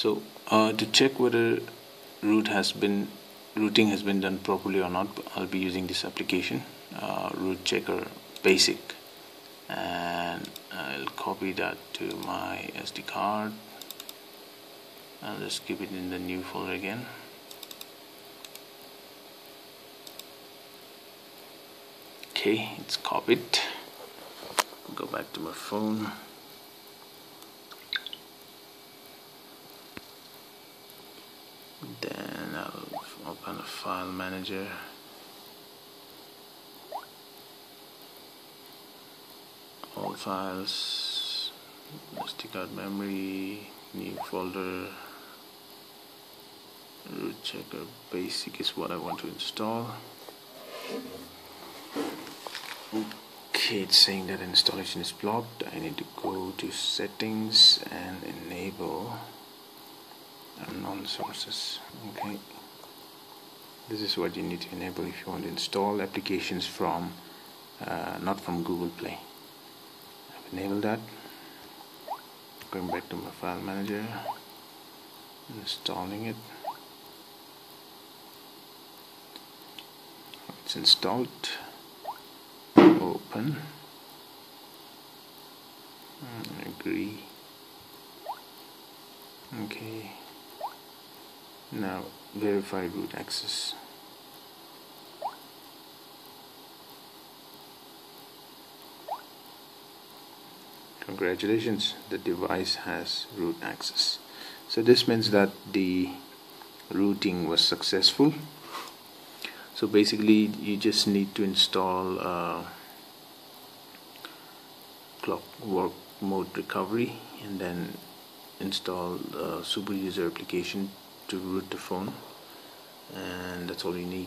so uh, to check whether has been rooting has been done properly or not I'll be using this application uh, root checker basic. And I'll copy that to my SD card. I'll just keep it in the new folder again. Okay it's copied. Go back to my phone then I'll open a file manager. All files SD card memory new folder. Root checker basic is what I want to install. Okay it's saying that installation is blocked. I need to go to settings and enable unknown sources okay? This is what you need to enable if you want to install applications from uh, not from Google Play. I've enabled that. Going back to my file manager installing it. It's installed. Open. Agree. Okay now verify root access congratulations the device has root access so this means that the rooting was successful. So basically you just need to install uh, clock work mode recovery and then install the super user application to root the phone and that's all you need